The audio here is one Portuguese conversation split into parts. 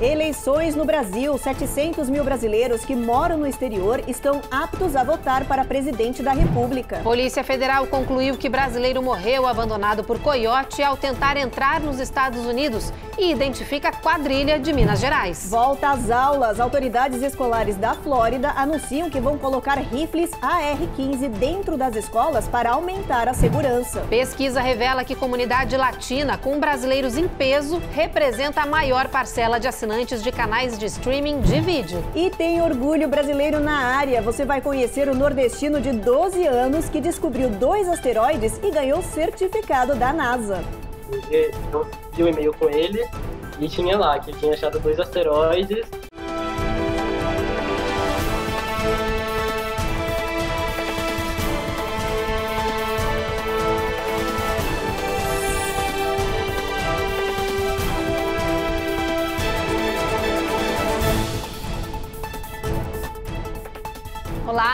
Eleições no Brasil. 700 mil brasileiros que moram no exterior estão aptos a votar para presidente da República. Polícia Federal concluiu que brasileiro morreu abandonado por coiote ao tentar entrar nos Estados Unidos e identifica quadrilha de Minas Gerais. Volta às aulas. Autoridades escolares da Flórida anunciam que vão colocar rifles AR-15 dentro das escolas para aumentar a segurança. Pesquisa revela que comunidade latina com brasileiros em peso representa a maior parcela de assinantes assinantes de canais de streaming de vídeo. E tem orgulho brasileiro na área. Você vai conhecer o nordestino de 12 anos que descobriu dois asteroides e ganhou certificado da NASA. Eu vi o e-mail com ele e tinha lá que tinha achado dois asteroides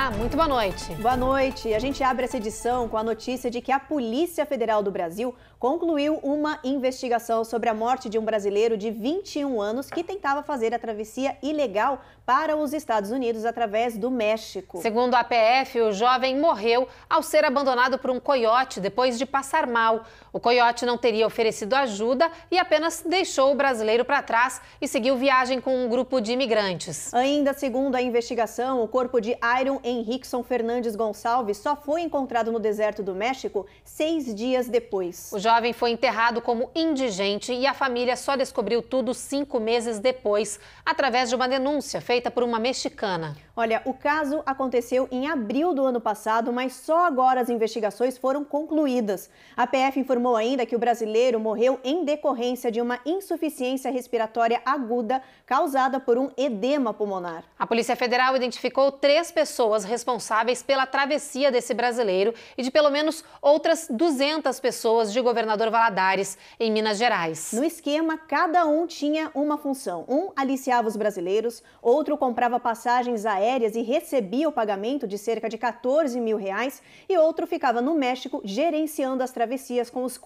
Olá, muito boa noite. Boa noite. A gente abre essa edição com a notícia de que a Polícia Federal do Brasil concluiu uma investigação sobre a morte de um brasileiro de 21 anos que tentava fazer a travessia ilegal para os Estados Unidos através do México. Segundo a PF, o jovem morreu ao ser abandonado por um coiote depois de passar mal. O coiote não teria oferecido ajuda e apenas deixou o brasileiro para trás e seguiu viagem com um grupo de imigrantes. Ainda segundo a investigação, o corpo de Iron Henrickson Fernandes Gonçalves só foi encontrado no deserto do México seis dias depois. O jovem foi enterrado como indigente e a família só descobriu tudo cinco meses depois, através de uma denúncia feita por uma mexicana. Olha, o caso aconteceu em abril do ano passado, mas só agora as investigações foram concluídas. A PF informou ainda que o brasileiro morreu em decorrência de uma insuficiência respiratória aguda causada por um edema pulmonar. A Polícia Federal identificou três pessoas pessoas responsáveis pela travessia desse brasileiro e de pelo menos outras 200 pessoas de Governador Valadares, em Minas Gerais. No esquema, cada um tinha uma função. Um aliciava os brasileiros, outro comprava passagens aéreas e recebia o pagamento de cerca de 14 mil reais, e outro ficava no México gerenciando as travessias com os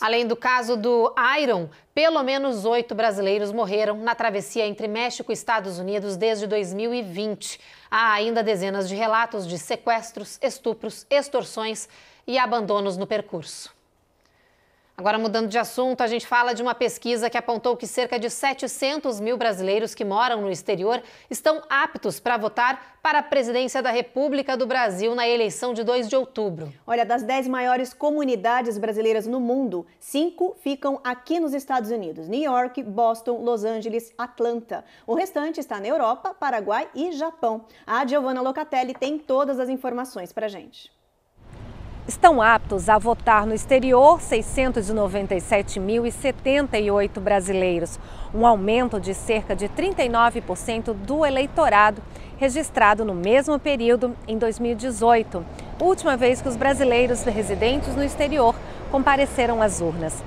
Além do caso do Iron, pelo menos oito brasileiros morreram na travessia entre México e Estados Unidos desde 2020. Há ainda dezenas de relatos de sequestros, estupros, extorsões e abandonos no percurso. Agora, mudando de assunto, a gente fala de uma pesquisa que apontou que cerca de 700 mil brasileiros que moram no exterior estão aptos para votar para a presidência da República do Brasil na eleição de 2 de outubro. Olha, das 10 maiores comunidades brasileiras no mundo, cinco ficam aqui nos Estados Unidos: New York, Boston, Los Angeles, Atlanta. O restante está na Europa, Paraguai e Japão. A Giovanna Locatelli tem todas as informações para gente. Estão aptos a votar no exterior 697.078 brasileiros, um aumento de cerca de 39% do eleitorado registrado no mesmo período em 2018, última vez que os brasileiros residentes no exterior compareceram às urnas.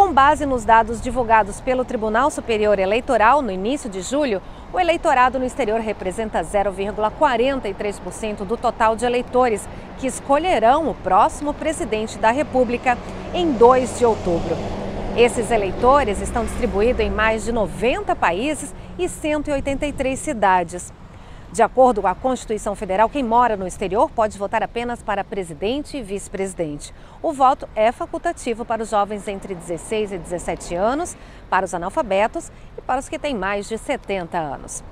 Com base nos dados divulgados pelo Tribunal Superior Eleitoral no início de julho, o eleitorado no exterior representa 0,43% do total de eleitores que escolherão o próximo presidente da República em 2 de outubro. Esses eleitores estão distribuídos em mais de 90 países e 183 cidades. De acordo com a Constituição Federal, quem mora no exterior pode votar apenas para presidente e vice-presidente. O voto é facultativo para os jovens entre 16 e 17 anos, para os analfabetos e para os que têm mais de 70 anos.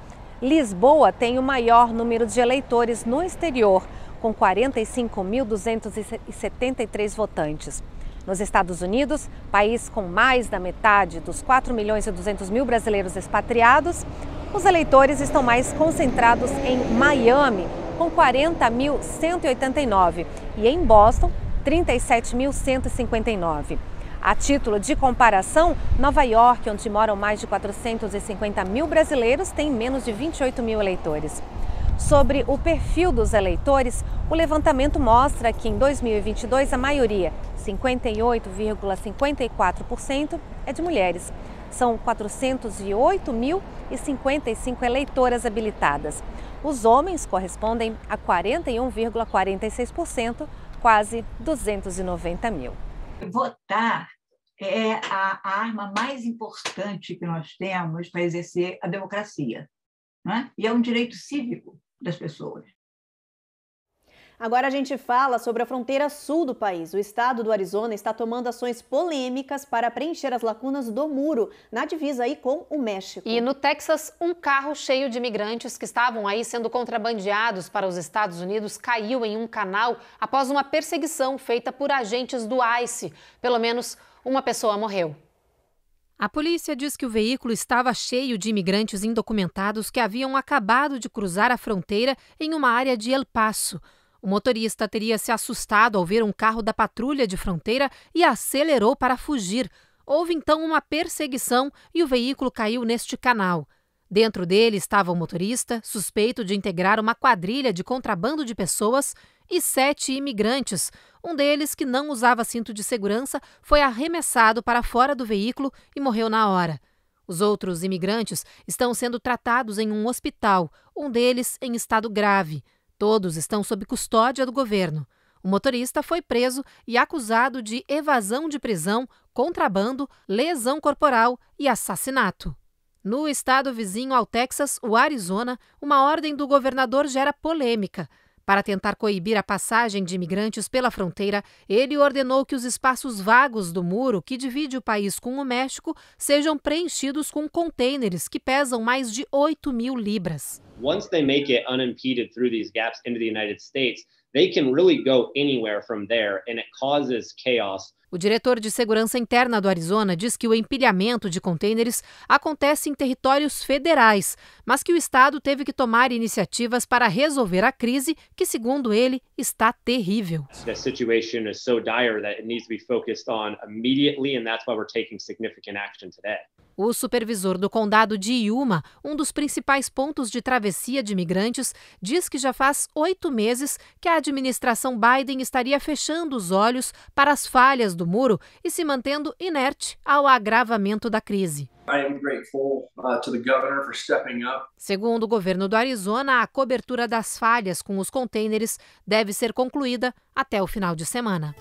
Lisboa tem o maior número de eleitores no exterior, com 45.273 votantes. Nos Estados Unidos, país com mais da metade dos 4 milhões e 200 mil brasileiros expatriados, os eleitores estão mais concentrados em Miami, com 40.189, e em Boston, 37.159. A título de comparação, Nova York, onde moram mais de 450 mil brasileiros, tem menos de 28 mil eleitores. Sobre o perfil dos eleitores, o levantamento mostra que em 2022 a maioria, 58,54%, é de mulheres. São 408.055 eleitoras habilitadas. Os homens correspondem a 41,46%, quase 290 mil. Votar é a, arma mais importante que nós temos para exercer a democracia. Né? E é um direito cívico das pessoas. Agora a gente fala sobre a fronteira sul do país. O estado do Arizona está tomando ações polêmicas para preencher as lacunas do muro na divisa aí com o México. E no Texas, um carro cheio de imigrantes que estavam aí sendo contrabandeados para os Estados Unidos caiu em um canal após uma perseguição feita por agentes do ICE. Pelo menos uma pessoa morreu. A polícia diz que o veículo estava cheio de imigrantes indocumentados que haviam acabado de cruzar a fronteira em uma área de El Paso. O motorista teria se assustado ao ver um carro da patrulha de fronteira e acelerou para fugir. Houve então uma perseguição e o veículo caiu neste canal. Dentro dele estava o motorista, suspeito de integrar uma quadrilha de contrabando de pessoas, e sete imigrantes. Um deles, que não usava cinto de segurança, foi arremessado para fora do veículo e morreu na hora. Os outros imigrantes estão sendo tratados em um hospital, um deles em estado grave. Todos estão sob custódia do governo. O motorista foi preso e acusado de evasão de prisão, contrabando, lesão corporal e assassinato. No estado vizinho ao Texas, o Arizona, uma ordem do governador gera polêmica. Para tentar coibir a passagem de imigrantes pela fronteira, ele ordenou que os espaços vagos do muro que divide o país com o México sejam preenchidos com contêineres que pesam mais de 8 mil libras. once they make it unimpeded through these gaps into the United States, they can really go anywhere from there and it causes chaos. O diretor de Segurança Interna do Arizona diz que o empilhamento de contêineres acontece em territórios federais, mas que o estado teve que tomar iniciativas para resolver a crise, que, segundo ele, está terrível. The situation is so dire that it needs to be focused on immediately, and that's why we're taking significant action today. O supervisor do condado de Yuma, um dos principais pontos de travessia de imigrantes, diz que já faz oito meses que a administração Biden estaria fechando os olhos para as falhas do muro e se mantendo inerte ao agravamento da crise. Uh, Segundo o governo do Arizona, a cobertura das falhas com os contêineres deve ser concluída até o final de semana.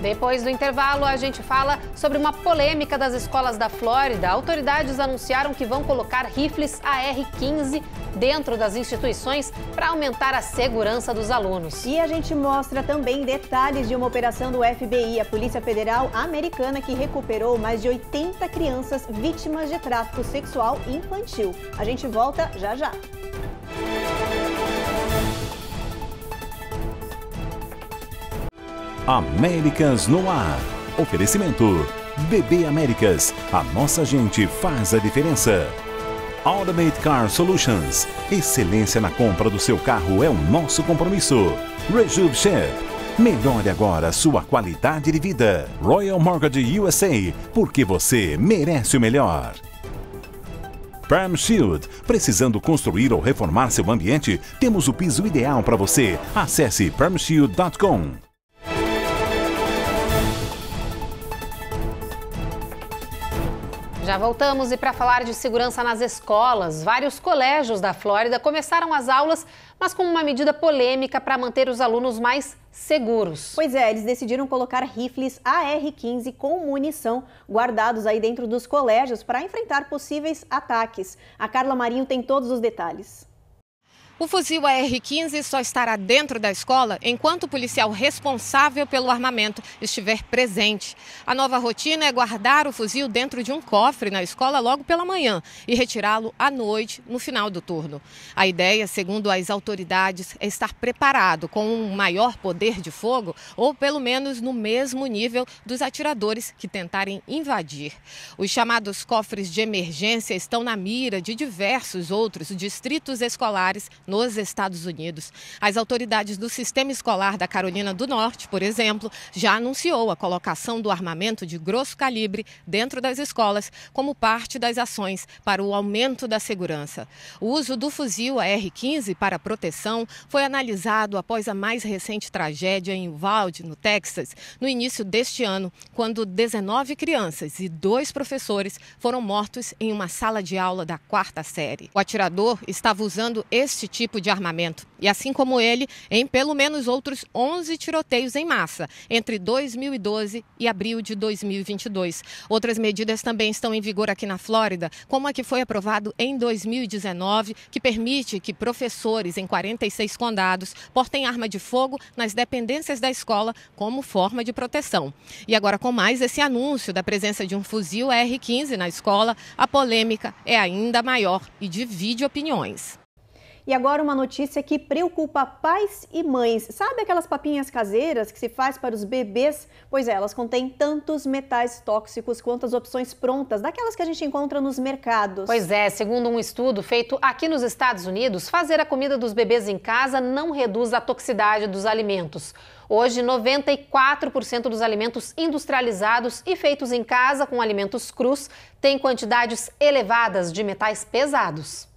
Depois do intervalo, a gente fala sobre uma polêmica das escolas da Flórida. Autoridades anunciaram que vão colocar rifles AR-15 dentro das instituições para aumentar a segurança dos alunos. E a gente mostra também detalhes de uma operação do FBI, a Polícia Federal Americana, que recuperou mais de 80 crianças vítimas de tráfico sexual infantil. A gente volta já já. Américas no ar. Oferecimento. BB Américas. A nossa gente faz a diferença. Automate Car Solutions. Excelência na compra do seu carro é o nosso compromisso. Rejuve Chef. Melhore agora sua qualidade de vida. Royal Mortgage USA. Porque você merece o melhor. Perm Shield. Precisando construir ou reformar seu ambiente? Temos o piso ideal para você. Acesse permshield.com. Já voltamos e para falar de segurança nas escolas, vários colégios da Flórida começaram as aulas, mas com uma medida polêmica para manter os alunos mais seguros. Pois é, eles decidiram colocar rifles AR-15 com munição guardados aí dentro dos colégios para enfrentar possíveis ataques. A Carla Marinho tem todos os detalhes. O fuzil AR-15 só estará dentro da escola enquanto o policial responsável pelo armamento estiver presente. A nova rotina é guardar o fuzil dentro de um cofre na escola logo pela manhã e retirá-lo à noite, no final do turno. A ideia, segundo as autoridades, é estar preparado com um maior poder de fogo ou pelo menos no mesmo nível dos atiradores que tentarem invadir. Os chamados cofres de emergência estão na mira de diversos outros distritos escolares nos Estados Unidos. As autoridades do sistema escolar da Carolina do Norte, por exemplo, já anunciou a colocação do armamento de grosso calibre dentro das escolas como parte das ações para o aumento da segurança. O uso do fuzil AR-15 para proteção foi analisado após a mais recente tragédia em Uvalde, no Texas, no início deste ano, quando 19 crianças e dois professores foram mortos em uma sala de aula da quarta série. O atirador estava usando este tipo de armamento. E assim como ele, em pelo menos outros 11 tiroteios em massa, entre 2012 e abril de 2022. Outras medidas também estão em vigor aqui na Flórida, como a que foi aprovado em 2019, que permite que professores em 46 condados portem arma de fogo nas dependências da escola como forma de proteção. E agora, com mais esse anúncio da presença de um fuzil R-15 na escola, a polêmica é ainda maior e divide opiniões. E agora uma notícia que preocupa pais e mães. Sabe aquelas papinhas caseiras que se faz para os bebês? Pois é, elas contêm tantos metais tóxicos quanto as opções prontas, daquelas que a gente encontra nos mercados. Pois é, segundo um estudo feito aqui nos Estados Unidos, fazer a comida dos bebês em casa não reduz a toxicidade dos alimentos. Hoje, 94% dos alimentos industrializados e feitos em casa com alimentos crus têm quantidades elevadas de metais pesados.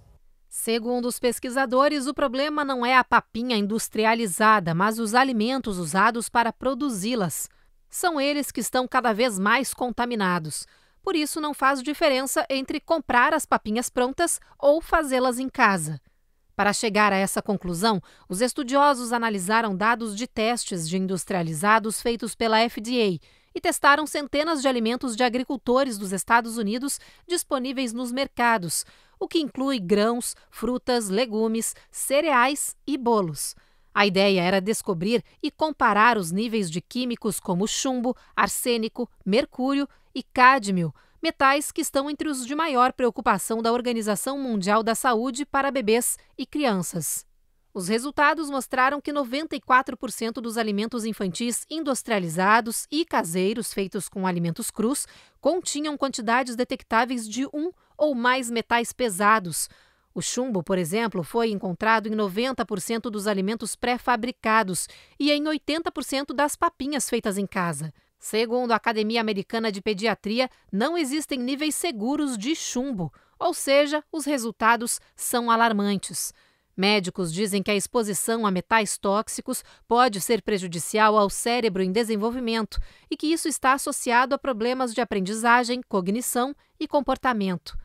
Segundo os pesquisadores, o problema não é a papinha industrializada, mas os alimentos usados para produzi-las. São eles que estão cada vez mais contaminados. Por isso, não faz diferença entre comprar as papinhas prontas ou fazê-las em casa. Para chegar a essa conclusão, os estudiosos analisaram dados de testes de industrializados feitos pela FDA e testaram centenas de alimentos de agricultores dos Estados Unidos disponíveis nos mercados, o que inclui grãos, frutas, legumes, cereais e bolos. A ideia era descobrir e comparar os níveis de químicos como chumbo, arsênico, mercúrio e cádmio, metais que estão entre os de maior preocupação da Organização Mundial da Saúde para bebês e crianças. Os resultados mostraram que 94% dos alimentos infantis industrializados e caseiros feitos com alimentos crus continham quantidades detectáveis de um ou mais metais pesados. O chumbo, por exemplo, foi encontrado em 90% dos alimentos pré-fabricados e em 80% das papinhas feitas em casa. Segundo a Academia Americana de Pediatria, não existem níveis seguros de chumbo, ou seja, os resultados são alarmantes. Médicos dizem que a exposição a metais tóxicos pode ser prejudicial ao cérebro em desenvolvimento e que isso está associado a problemas de aprendizagem, cognição e comportamento.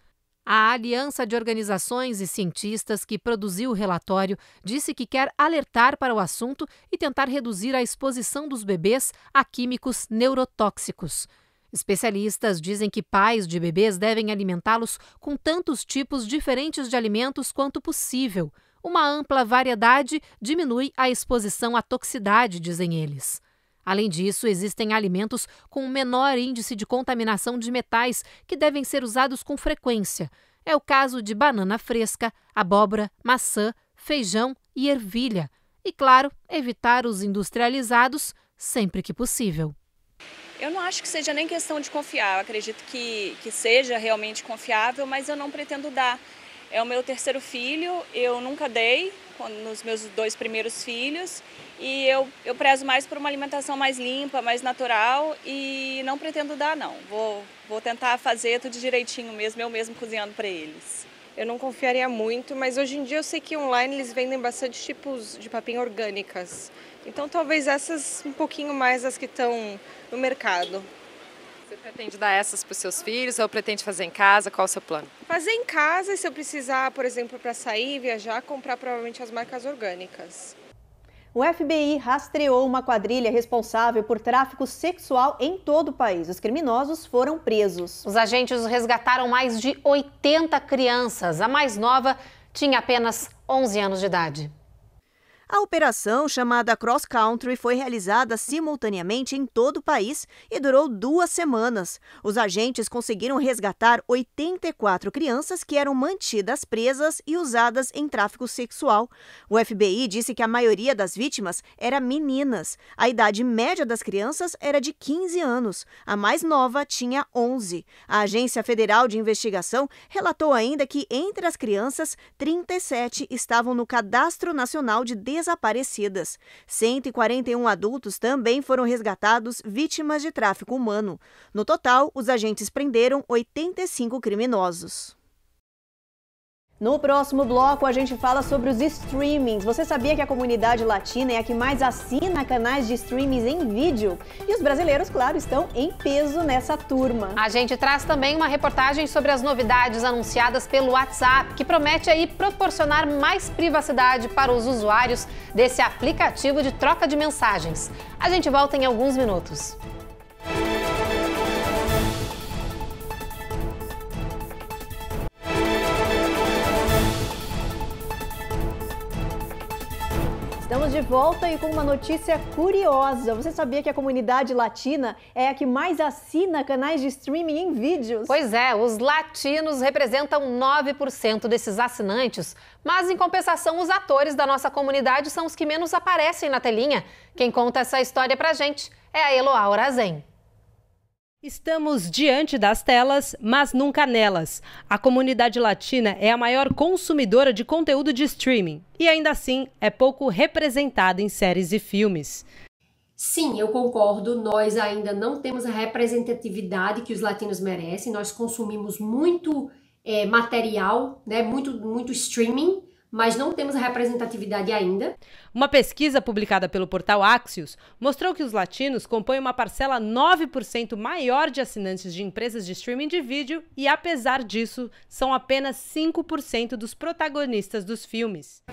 A Aliança de Organizações e Cientistas que produziu o relatório disse que quer alertar para o assunto e tentar reduzir a exposição dos bebês a químicos neurotóxicos. Especialistas dizem que pais de bebês devem alimentá-los com tantos tipos diferentes de alimentos quanto possível. Uma ampla variedade diminui a exposição à toxicidade, dizem eles. Além disso, existem alimentos com menor índice de contaminação de metais que devem ser usados com frequência. É o caso de banana fresca, abóbora, maçã, feijão e ervilha. E, claro, evitar os industrializados sempre que possível. Eu não acho que seja nem questão de confiar. Eu acredito que, que seja realmente confiável, mas eu não pretendo dar. É o meu terceiro filho, eu nunca dei nos meus dois primeiros filhos e eu, eu prezo mais por uma alimentação mais limpa, mais natural e não pretendo dar não. Vou, vou tentar fazer tudo direitinho mesmo, eu mesmo cozinhando para eles. Eu não confiaria muito, mas hoje em dia eu sei que online eles vendem bastante tipos de papinha orgânicas. Então talvez essas um pouquinho mais as que estão no mercado. Você pretende dar essas para os seus filhos ou pretende fazer em casa? Qual é o seu plano? Fazer em casa e se eu precisar, por exemplo, para sair, viajar, comprar provavelmente as marcas orgânicas. O FBI rastreou uma quadrilha responsável por tráfico sexual em todo o país. Os criminosos foram presos. Os agentes resgataram mais de 80 crianças. A mais nova tinha apenas 11 anos de idade. A operação, chamada Cross Country, foi realizada simultaneamente em todo o país e durou duas semanas. Os agentes conseguiram resgatar 84 crianças que eram mantidas presas e usadas em tráfico sexual. O FBI disse que a maioria das vítimas era meninas. A idade média das crianças era de 15 anos. A mais nova tinha 11. A Agência Federal de Investigação relatou ainda que entre as crianças, 37 estavam no Cadastro Nacional de Desenvolvimento desaparecidas. 141 adultos também foram resgatados vítimas de tráfico humano. No total, os agentes prenderam 85 criminosos. No próximo bloco, a gente fala sobre os streamings. Você sabia que a comunidade latina é a que mais assina canais de streamings em vídeo? E os brasileiros, claro, estão em peso nessa turma. A gente traz também uma reportagem sobre as novidades anunciadas pelo WhatsApp, que promete aí proporcionar mais privacidade para os usuários desse aplicativo de troca de mensagens. A gente volta em alguns minutos. Estamos de volta e com uma notícia curiosa. Você sabia que a comunidade latina é a que mais assina canais de streaming em vídeos? Pois é, os latinos representam 9% desses assinantes, mas em compensação, os atores da nossa comunidade são os que menos aparecem na telinha. Quem conta essa história pra gente é a Eloá Orazen. Estamos diante das telas, mas nunca nelas. A comunidade latina é a maior consumidora de conteúdo de streaming e ainda assim é pouco representada em séries e filmes. Sim, eu concordo. Nós ainda não temos a representatividade que os latinos merecem. Nós consumimos muito é, material, né? muito, muito streaming mas não temos a representatividade ainda. Uma pesquisa publicada pelo portal Axios mostrou que os latinos compõem uma parcela 9% maior de assinantes de empresas de streaming de vídeo e, apesar disso, são apenas 5% dos protagonistas dos filmes.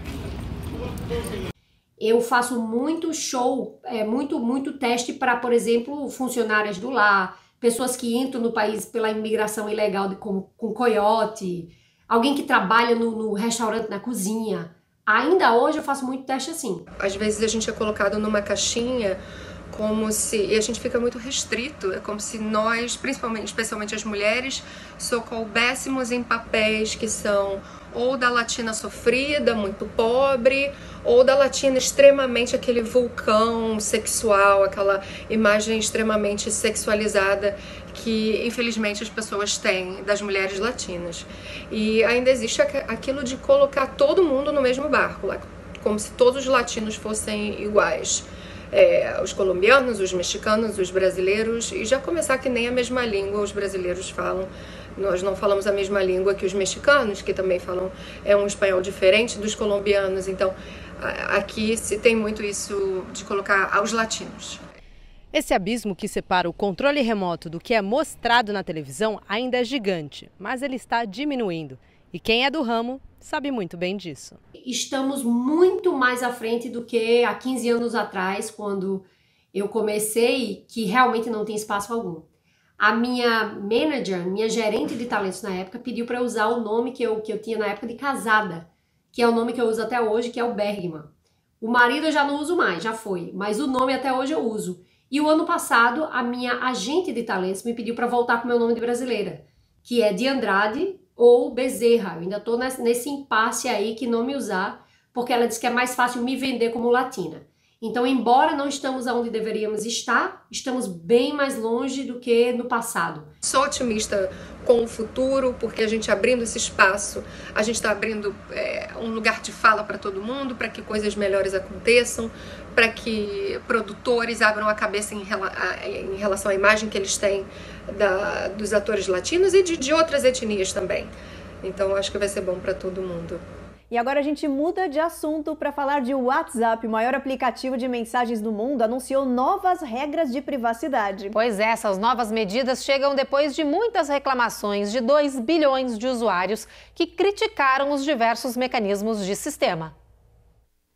Eu faço muito show, é, muito, muito teste para, por exemplo, funcionárias do lar, pessoas que entram no país pela imigração ilegal de, com, com coiote, alguém que trabalha no, no restaurante, na cozinha. Ainda hoje eu faço muito teste assim. Às vezes a gente é colocado numa caixinha como se e a gente fica muito restrito, é como se nós, principalmente, especialmente as mulheres, só coubéssemos em papéis que são ou da latina sofrida, muito pobre, ou da latina extremamente aquele vulcão sexual, aquela imagem extremamente sexualizada que infelizmente as pessoas têm das mulheres latinas. E ainda existe aquilo de colocar todo mundo no mesmo barco, como se todos os latinos fossem iguais. É, os colombianos, os mexicanos, os brasileiros, e já começar que nem a mesma língua os brasileiros falam. Nós não falamos a mesma língua que os mexicanos, que também falam é um espanhol diferente dos colombianos. Então, aqui se tem muito isso de colocar aos latinos. Esse abismo que separa o controle remoto do que é mostrado na televisão ainda é gigante, mas ele está diminuindo. E quem é do ramo sabe muito bem disso. Estamos muito mais à frente do que há 15 anos atrás, quando eu comecei, que realmente não tem espaço algum. A minha manager, minha gerente de talentos na época, pediu para usar o nome que eu, que eu tinha na época de casada, que é o nome que eu uso até hoje, que é o Bergman. O marido eu já não uso mais, já foi, mas o nome até hoje eu uso. E o ano passado, a minha agente de talentos me pediu para voltar com meu nome de brasileira, que é de Andrade ou Bezerra. Eu ainda estou nesse impasse aí que nome usar, porque ela disse que é mais fácil me vender como latina. Então, embora não estamos onde deveríamos estar, estamos bem mais longe do que no passado. Sou otimista com o futuro, porque a gente abrindo esse espaço, a gente está abrindo é, um lugar de fala para todo mundo, para que coisas melhores aconteçam, para que produtores abram a cabeça em, em, relação à imagem que eles têm da, dos atores latinos e de, de outras etnias também. Então, acho que vai ser bom para todo mundo. E agora a gente muda de assunto para falar de WhatsApp, o maior aplicativo de mensagens do mundo, anunciou novas regras de privacidade. Pois é, essas novas medidas chegam depois de muitas reclamações de 2 bilhões de usuários que criticaram os diversos mecanismos de sistema.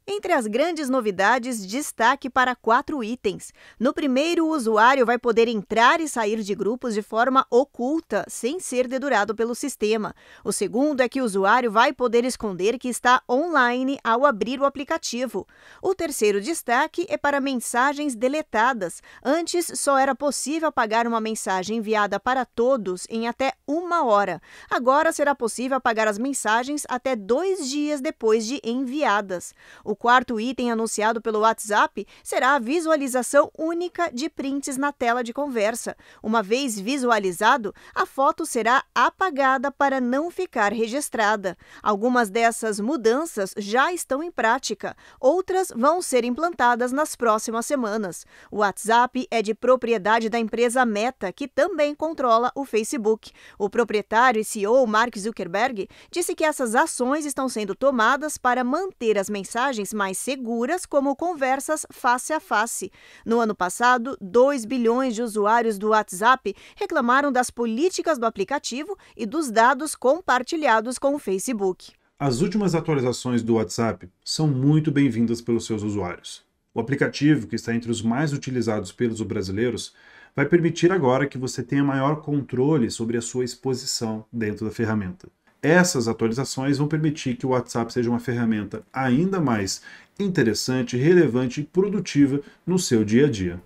Entre as grandes novidades, destaque para quatro itens. No primeiro, o usuário vai poder entrar e sair de grupos de forma oculta, sem ser dedurado pelo sistema. O segundo é que o usuário vai poder esconder que está online ao abrir o aplicativo. O terceiro destaque é para mensagens deletadas. Antes, só era possível apagar uma mensagem enviada para todos em até uma hora. Agora será possível apagar as mensagens até dois dias depois de enviadas. O O quarto item anunciado pelo WhatsApp será a visualização única de prints na tela de conversa. Uma vez visualizado, a foto será apagada para não ficar registrada. Algumas dessas mudanças já estão em prática, outras vão ser implantadas nas próximas semanas. O WhatsApp é de propriedade da empresa Meta, que também controla o Facebook. O proprietário e CEO Mark Zuckerberg disse que essas ações estão sendo tomadas para manter as mensagens mais seguras, como conversas face a face. No ano passado, 2 bilhões de usuários do WhatsApp reclamaram das políticas do aplicativo e dos dados compartilhados com o Facebook. As últimas atualizações do WhatsApp são muito bem-vindas pelos seus usuários. O aplicativo, que está entre os mais utilizados pelos brasileiros, vai permitir agora que você tenha maior controle sobre a sua exposição dentro da ferramenta. Essas atualizações vão permitir que o WhatsApp seja uma ferramenta ainda mais interessante, relevante e produtiva no seu dia a dia.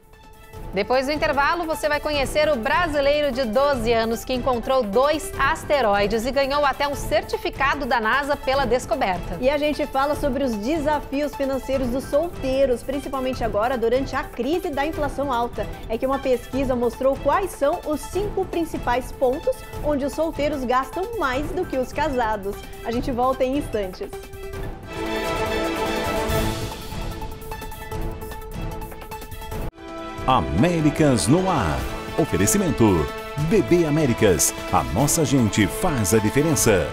Depois do intervalo, você vai conhecer o brasileiro de 12 anos que encontrou dois asteroides e ganhou até um certificado da NASA pela descoberta. E a gente fala sobre os desafios financeiros dos solteiros, principalmente agora durante a crise da inflação alta. É que uma pesquisa mostrou quais são os cinco principais pontos onde os solteiros gastam mais do que os casados. A gente volta em instantes. Américas no ar. Oferecimento. BB Américas. A nossa gente faz a diferença.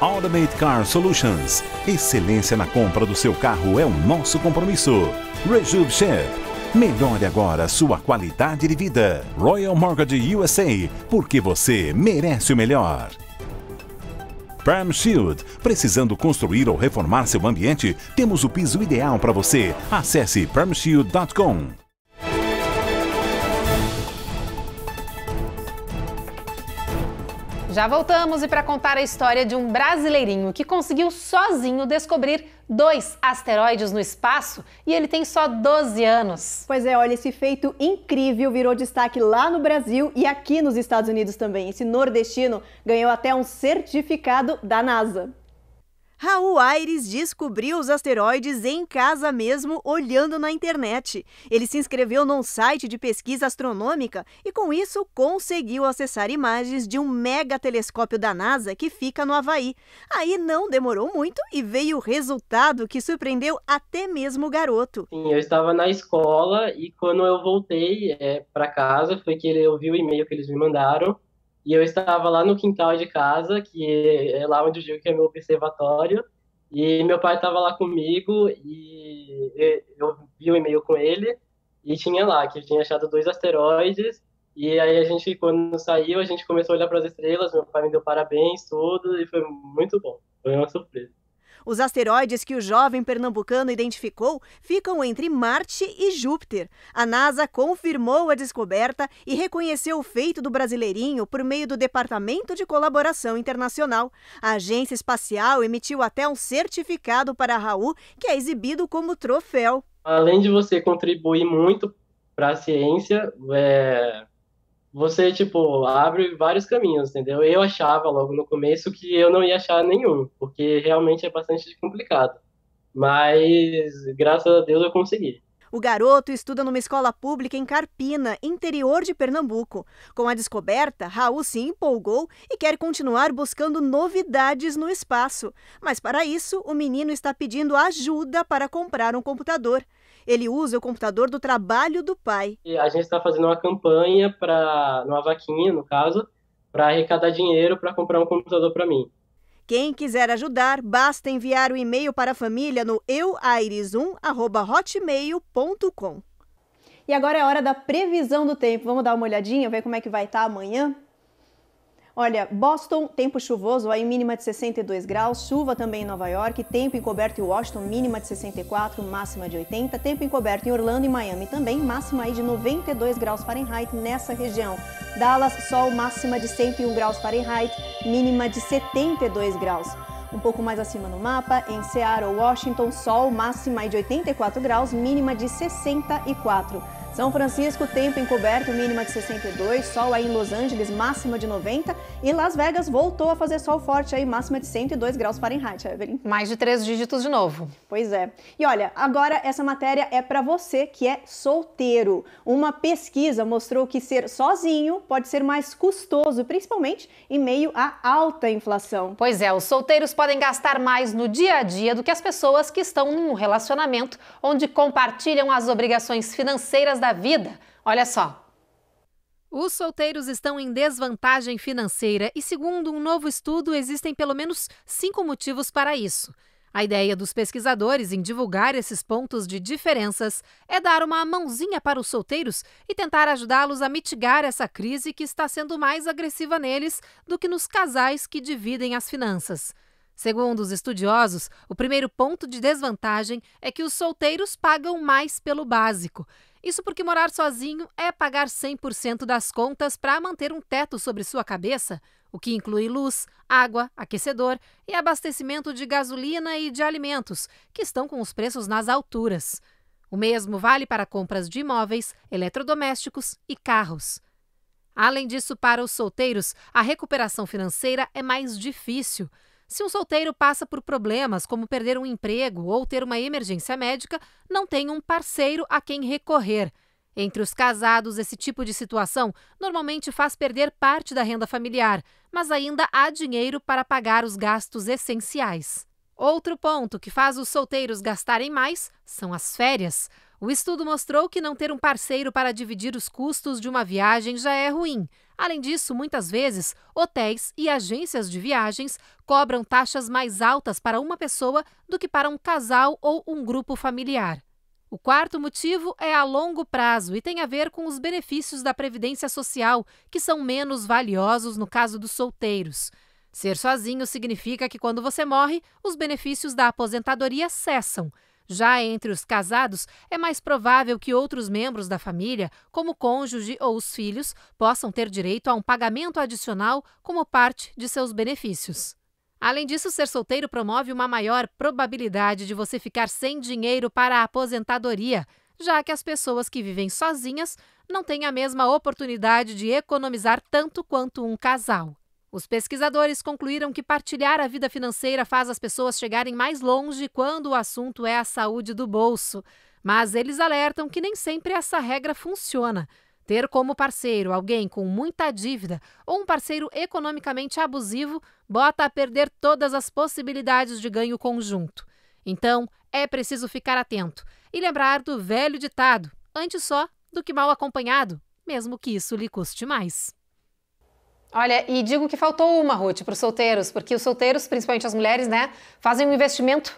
Automate Car Solutions. Excelência na compra do seu carro é o nosso compromisso. Rejuve Chef. Melhore agora sua qualidade de vida. Royal Mortgage USA. Porque você merece o melhor. Perm Shield. Precisando construir ou reformar seu ambiente? Temos o piso ideal para você. Acesse permshield.com. Já voltamos e para contar a história de um brasileirinho que conseguiu sozinho descobrir dois asteroides no espaço e ele tem só 12 anos. Pois é, olha, esse feito incrível virou destaque lá no Brasil e aqui nos Estados Unidos também. Esse nordestino ganhou até um certificado da NASA. Raul Aires descobriu os asteroides em casa mesmo, olhando na internet. Ele se inscreveu num site de pesquisa astronômica e, com isso, conseguiu acessar imagens de um mega telescópio da NASA que fica no Havaí. Aí não demorou muito e veio o resultado que surpreendeu até mesmo o garoto. Sim, eu estava na escola e quando eu voltei é, para casa, foi que eu vi o e-mail que eles me mandaram e eu estava lá no quintal de casa, que é lá onde eu que é meu observatório, e meu pai estava lá comigo e eu vi o e-mail com ele e tinha lá que tinha achado dois asteroides e aí a gente quando saiu a gente começou a olhar para as estrelas, meu pai me deu parabéns tudo e foi muito bom, foi uma surpresa. Os asteroides que o jovem pernambucano identificou ficam entre Marte e Júpiter. A NASA confirmou a descoberta e reconheceu o feito do brasileirinho por meio do Departamento de Colaboração Internacional. A agência espacial emitiu até um certificado para Raul, que é exibido como troféu. Além de você contribuir muito para a ciência, é você, tipo, abre vários caminhos, entendeu? Eu achava logo no começo que eu não ia achar nenhum, porque realmente é bastante complicado. Mas, graças a Deus, eu consegui. O garoto estuda numa escola pública em Carpina, interior de Pernambuco. Com a descoberta, Raul se empolgou e quer continuar buscando novidades no espaço. Mas para isso, o menino está pedindo ajuda para comprar um computador. Ele usa o computador do trabalho do pai. A gente está fazendo uma campanha para, uma vaquinha, no caso, para arrecadar dinheiro para comprar um computador para mim. Quem quiser ajudar, basta enviar o e-mail para a família no euaires1@hotmail.com. E agora é hora da previsão do tempo. Vamos dar uma olhadinha, ver como é que vai estar amanhã? Olha, Boston, tempo chuvoso, aí mínima de 62 graus, chuva também em Nova York, tempo encoberto em Washington, mínima de 64, máxima de 80, tempo encoberto em Orlando e Miami também, máxima aí de 92 graus Fahrenheit nessa região. Dallas, sol, máxima de 101 graus Fahrenheit, mínima de 72 graus. Um pouco mais acima no mapa, em Seattle, Washington, sol, máxima de 84 graus, mínima de 64. São Francisco, tempo encoberto, mínima de 62, sol aí em Los Angeles, máxima de 90. E Las Vegas voltou a fazer sol forte aí, máxima de 102 graus Fahrenheit, Evelyn. Mais de três dígitos de novo. Pois é. E olha, agora essa matéria é para você que é solteiro. Uma pesquisa mostrou que ser sozinho pode ser mais custoso, principalmente em meio à alta inflação. Pois é, os solteiros podem gastar mais no dia a dia do que as pessoas que estão num relacionamento onde compartilham as obrigações financeiras da vida. Olha só. Os solteiros estão em desvantagem financeira e, segundo um novo estudo, existem pelo menos cinco motivos para isso. A ideia dos pesquisadores em divulgar esses pontos de diferenças é dar uma mãozinha para os solteiros e tentar ajudá-los a mitigar essa crise que está sendo mais agressiva neles do que nos casais que dividem as finanças. Segundo os estudiosos, o primeiro ponto de desvantagem é que os solteiros pagam mais pelo básico. Isso porque morar sozinho é pagar 100% das contas para manter um teto sobre sua cabeça, o que inclui luz, água, aquecedor e abastecimento de gasolina e de alimentos, que estão com os preços nas alturas. O mesmo vale para compras de imóveis, eletrodomésticos e carros. Além disso, para os solteiros, a recuperação financeira é mais difícil. Se um solteiro passa por problemas como perder um emprego ou ter uma emergência médica, não tem um parceiro a quem recorrer. Entre os casados, esse tipo de situação normalmente faz perder parte da renda familiar, mas ainda há dinheiro para pagar os gastos essenciais. Outro ponto que faz os solteiros gastarem mais são as férias. O estudo mostrou que não ter um parceiro para dividir os custos de uma viagem já é ruim. Além disso, muitas vezes, hotéis e agências de viagens cobram taxas mais altas para uma pessoa do que para um casal ou um grupo familiar. O quarto motivo é a longo prazo e tem a ver com os benefícios da Previdência Social, que são menos valiosos no caso dos solteiros. Ser sozinho significa que quando você morre, os benefícios da aposentadoria cessam. Já entre os casados, é mais provável que outros membros da família, como o cônjuge ou os filhos, possam ter direito a um pagamento adicional como parte de seus benefícios. Além disso, ser solteiro promove uma maior probabilidade de você ficar sem dinheiro para a aposentadoria, já que as pessoas que vivem sozinhas não têm a mesma oportunidade de economizar tanto quanto um casal. Os pesquisadores concluíram que partilhar a vida financeira faz as pessoas chegarem mais longe quando o assunto é a saúde do bolso. Mas eles alertam que nem sempre essa regra funciona. Ter como parceiro alguém com muita dívida ou um parceiro economicamente abusivo bota a perder todas as possibilidades de ganho conjunto. Então, é preciso ficar atento e lembrar do velho ditado: antes só do que mal acompanhado, mesmo que isso lhe custe mais. Olha, e digo que faltou uma, Ruth, para os solteiros, porque os solteiros, principalmente as mulheres, né, fazem um investimento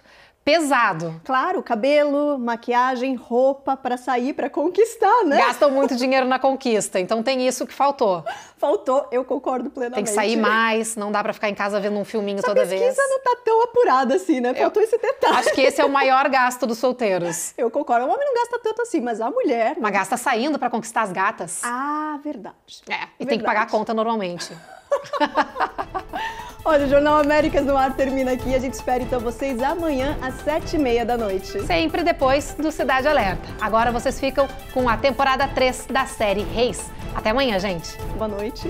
pesado. Claro, cabelo, maquiagem, roupa para sair, para conquistar, né? Gastam muito dinheiro na conquista, então tem isso que faltou. Faltou, eu concordo plenamente. Tem que sair mais, não dá para ficar em casa vendo um filminho toda vez. Essa pesquisa não tá tão apurada assim, né? Faltou eu, esse detalhe. Acho que esse é o maior gasto dos solteiros. Eu concordo. O homem não gasta tanto assim, mas a mulher. Mas gasta saindo para conquistar as gatas. Ah, verdade. É, e verdade. tem que pagar a conta normalmente. Olha, o Jornal Américas no Ar termina aqui. A gente espera então vocês amanhã às sete e meia da noite. Sempre depois do Cidade Alerta. Agora vocês ficam com a temporada 3 da série Reis. Até amanhã, gente. Boa noite.